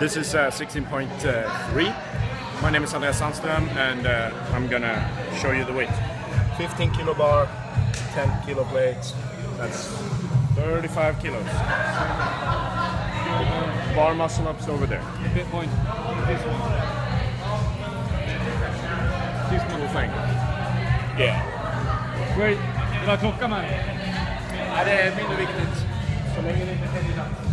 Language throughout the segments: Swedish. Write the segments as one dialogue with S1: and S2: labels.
S1: This is uh, 16.3. My name is Andreas Sandström and uh, I'm gonna show you the weight. 15 kilo bar, 10 kilo plates. That's 35 kilos. Bar muscle ups over there.
S2: Bit point. This one.
S1: This little thing. Yeah.
S2: Where, vill du ha klockan med?
S1: Nej, det är mindre viktigt. Så länge det inte är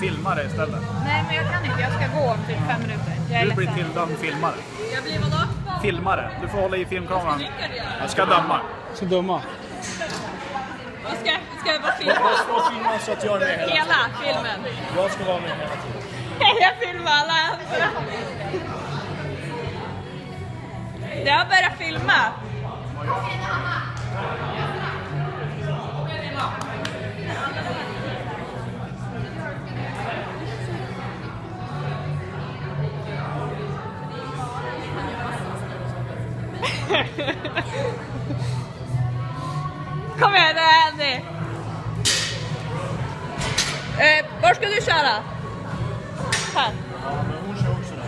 S3: filmare istället.
S4: Nej, men jag kan inte. Jag ska gå om typ fem minuter. Jag är
S3: Du blir
S4: ledsen.
S3: tilldömd filmare.
S4: Jag blir vadå?
S3: Filmare. Du får hålla i filmkameran. Jag ska döma.
S2: Ska döma.
S4: Vad ska, ska jag bara filma?
S1: Jag ska filma så att jag är med hela
S4: Hela filmen?
S1: Jag ska vara med hela tiden.
S4: Jag filmar alla andra. Jag har börjat filma. Kom igen nu Andy! Eh, var ska du köra? Här.
S1: Ja, men hon kör också det.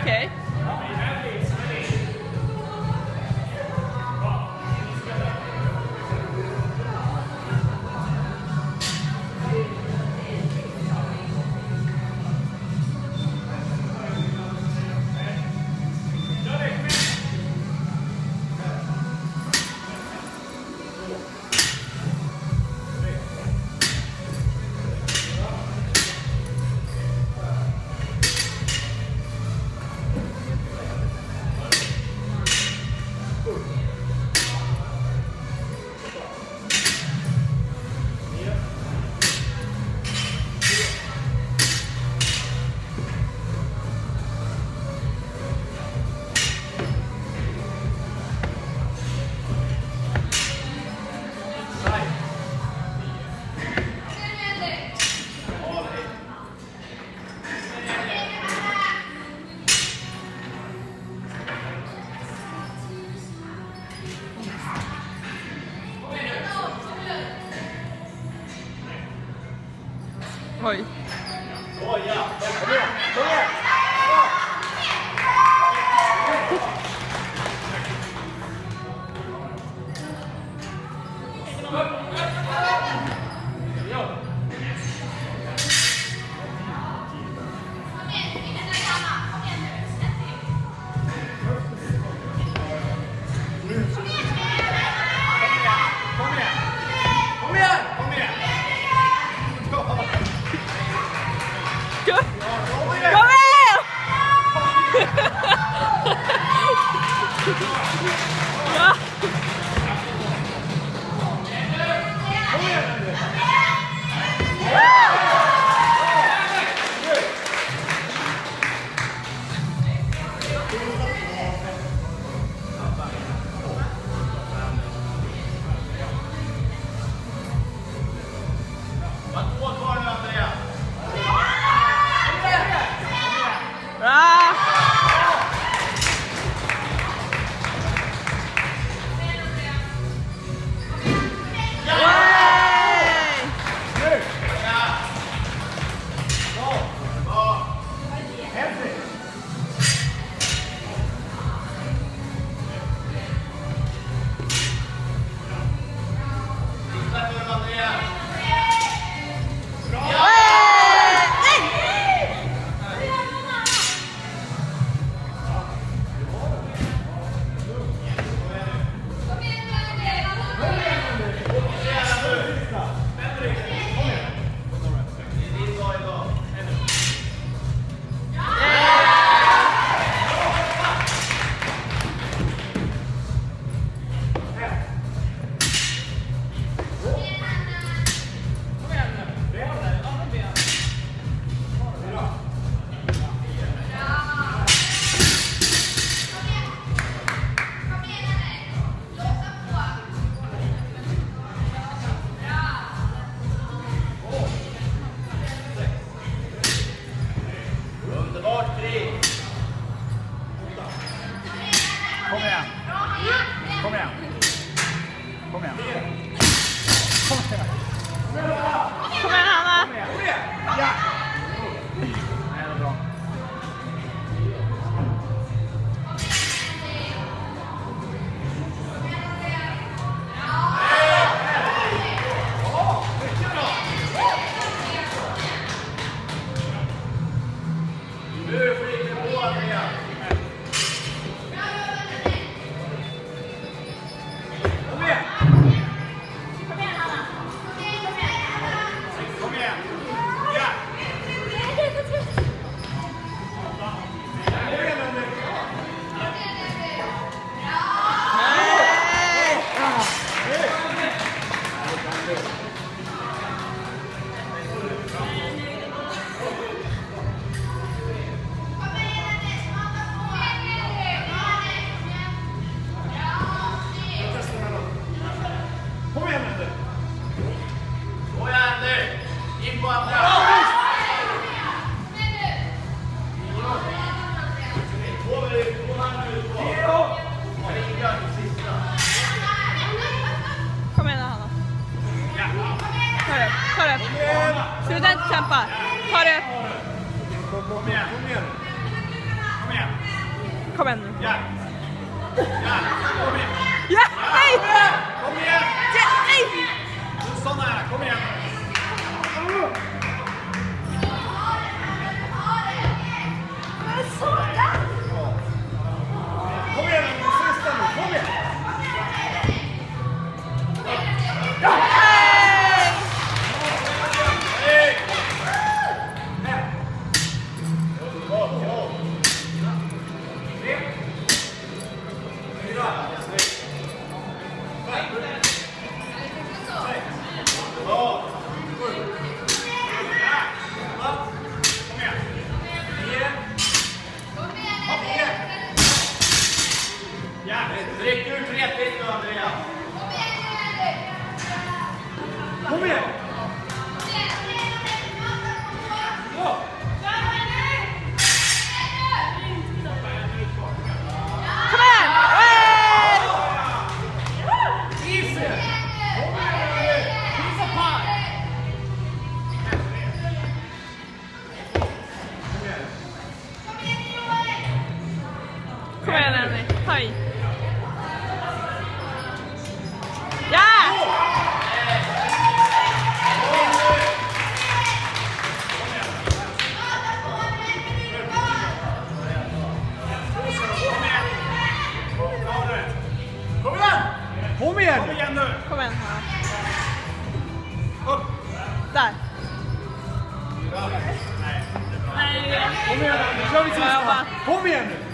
S4: Okej. Oj. Kom 后面，后面，后面，后
S3: 面，后面，后面，后面。
S4: Kom igen
S3: Hanna. Ta
S4: det, ta
S3: det. Sluta
S4: inte kämpa.
S3: Ta det. Kom igen, kom igen. Kom igen. Kom igen nu. Ja! Ja! Nej! Kom igen!
S4: Nej! Sån här, kom igen. Kom Ellie, ta i. Ja!
S3: Kom igen.
S2: Kom igen!
S3: Kom igen nu.
S4: Kom igen här.
S3: Upp.
S4: Där.
S2: Kom igen, nu kör vi sista! Kom igen nu!